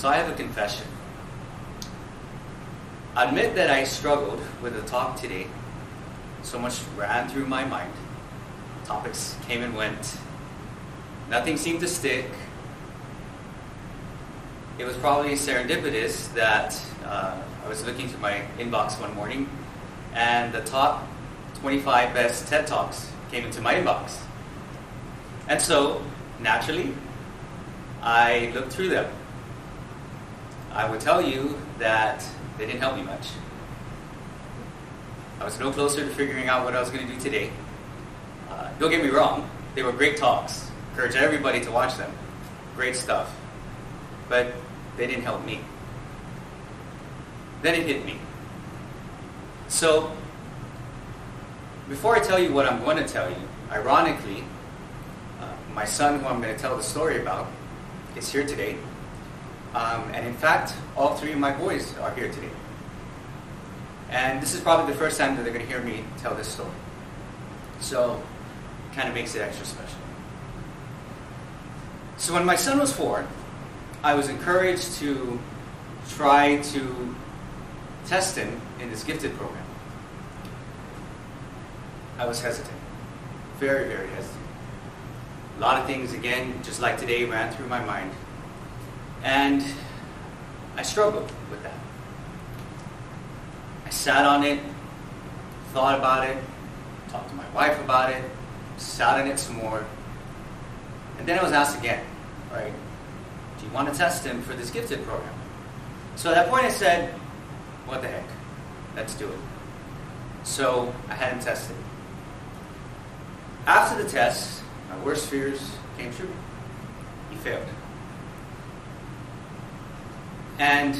So I have a confession. I admit that I struggled with the talk today. So much ran through my mind. Topics came and went. Nothing seemed to stick. It was probably serendipitous that uh, I was looking through my inbox one morning and the top 25 best TED Talks came into my inbox. And so, naturally, I looked through them. I would tell you that they didn't help me much. I was no closer to figuring out what I was going to do today. Uh, don't get me wrong, they were great talks. Encourage everybody to watch them. Great stuff. But they didn't help me. Then it hit me. So, before I tell you what I'm going to tell you, ironically, uh, my son, who I'm going to tell the story about, is here today. Um, and in fact, all three of my boys are here today. And this is probably the first time that they're going to hear me tell this story. So, kind of makes it extra special. So, when my son was four, I was encouraged to try to test him in this gifted program. I was hesitant. Very, very hesitant. A lot of things, again, just like today, ran through my mind. And I struggled with that. I sat on it, thought about it, talked to my wife about it, sat on it some more. And then I was asked again, right? Do you want to test him for this gifted program? So at that point I said, what the heck? Let's do it. So I had him tested. After the test, my worst fears came true. He failed. And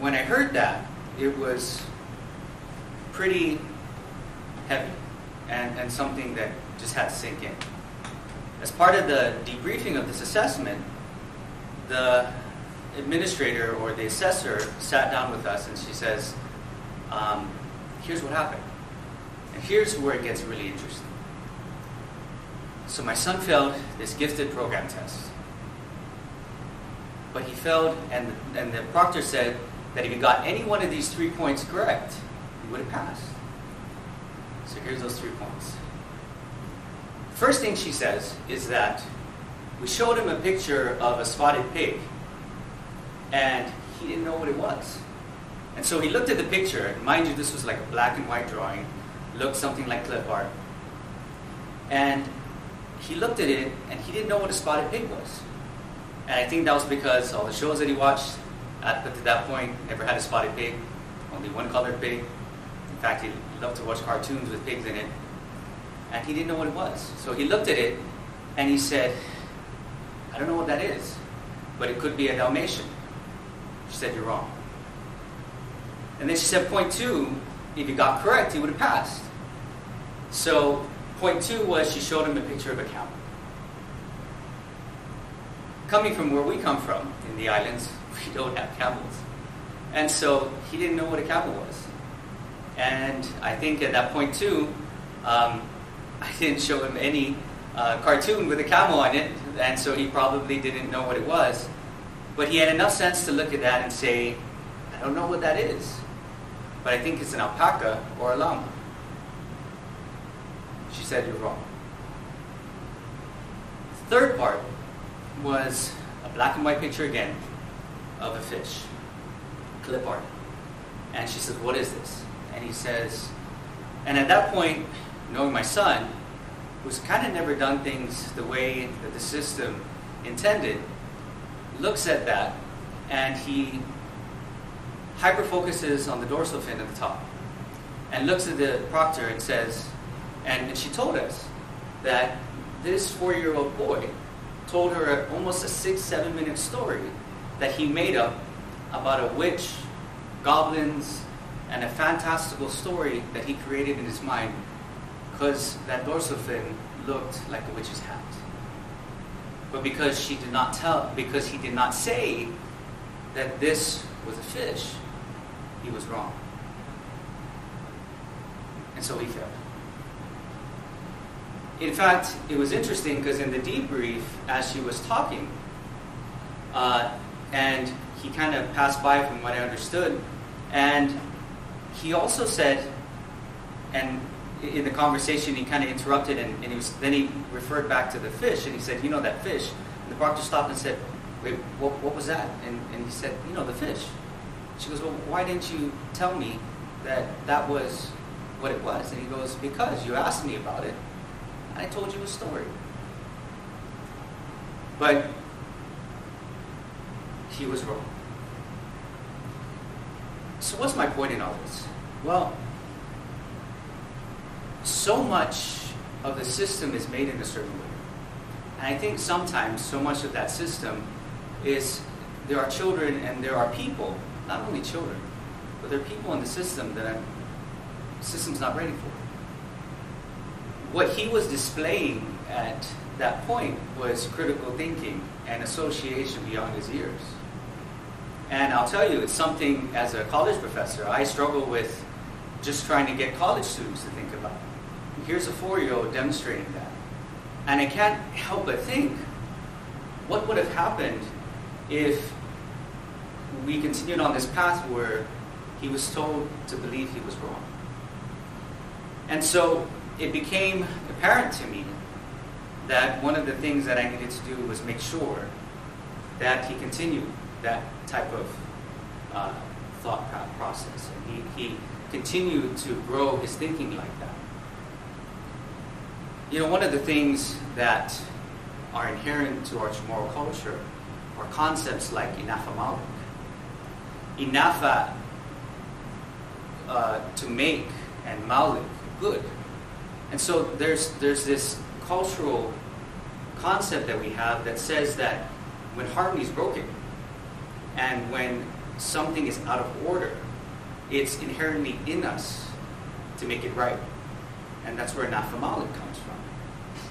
when I heard that, it was pretty heavy and, and something that just had to sink in. As part of the debriefing of this assessment, the administrator or the assessor sat down with us and she says, um, here's what happened. And here's where it gets really interesting. So my son failed this gifted program test. But he failed, and, and the proctor said that if he got any one of these three points correct, he would have passed. So here's those three points. First thing she says is that we showed him a picture of a spotted pig, and he didn't know what it was. And so he looked at the picture, and mind you, this was like a black and white drawing, looked something like clip art. And he looked at it, and he didn't know what a spotted pig was. And I think that was because all the shows that he watched up to that point never had a spotted pig, only one colored pig. In fact, he loved to watch cartoons with pigs in it. And he didn't know what it was. So he looked at it, and he said, I don't know what that is, but it could be a Dalmatian. She said, You're wrong. And then she said, Point two, if you got correct, he would have passed. So, point two was she showed him a picture of a camel. Coming from where we come from in the islands, we don't have camels. And so he didn't know what a camel was. And I think at that point, too, um, I didn't show him any uh, cartoon with a camel on it, and so he probably didn't know what it was. But he had enough sense to look at that and say, I don't know what that is, but I think it's an alpaca or a llama. She said, You're wrong. Third part was a black and white picture again of a fish, clip art. And she says, What is this? And he says, and at that point, knowing my son, who's kind of never done things the way that the system intended, looks at that and he hyper focuses on the dorsal fin at the top and looks at the proctor and says, and, and she told us that this four year old boy told her almost a six, seven minute story that he made up about a witch, goblins, and a fantastical story that he created in his mind because that dorsal fin looked like a witch's hat. But because she did not tell, because he did not say that this was a fish, he was wrong. And so he failed. In fact, it was interesting because in the debrief, as she was talking, uh, and he kind of passed by from what I understood. And he also said, and in the conversation he kind of interrupted and, and he was, then he referred back to the fish and he said, you know that fish? And the proctor stopped and said, wait, what, what was that? And, and he said, you know, the fish. She goes, well, why didn't you tell me that that was what it was? And he goes, because you asked me about it. I told you a story. But he was wrong. So what's my point in all this? Well, so much of the system is made in a certain way. And I think sometimes so much of that system is there are children and there are people, not only children, but there are people in the system that the system's not ready for. What he was displaying at that point was critical thinking and association beyond his years. And I'll tell you, it's something as a college professor, I struggle with just trying to get college students to think about. Here's a four-year-old demonstrating that. And I can't help but think, what would have happened if we continued on this path where he was told to believe he was wrong? And so it became apparent to me that one of the things that I needed to do was make sure that he continued that type of uh, thought process. And he, he continued to grow his thinking like that. You know, one of the things that are inherent to our Chamorro culture are concepts like inafa'maolek. Inafa, uh, to make, and maolek, good. And so there's, there's this cultural concept that we have that says that when harmony is broken, and when something is out of order, it's inherently in us to make it right. And that's where inafa'maolek comes from.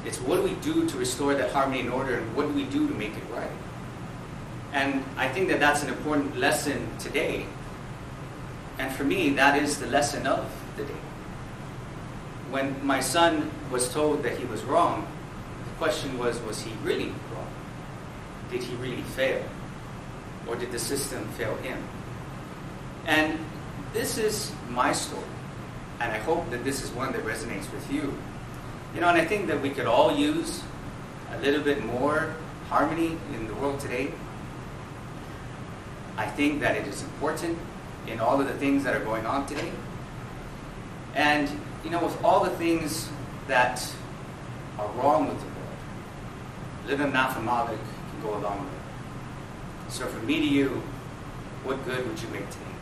It's what do we do to restore that harmony and order, and what do we do to make it right? And I think that that's an important lesson today. And for me, that is the lesson of the day. When my son was told that he was wrong, the question was, was he really wrong? Did he really fail? Or did the system fail him? And this is my story. And I hope that this is one that resonates with you. You know, and I think that we could all use a little bit more harmony in the world today. I think that it is important in all of the things that are going on today. And, you know, with all the things that are wrong with the world, living maolek can go along with it. So for me to you, what good would you make today?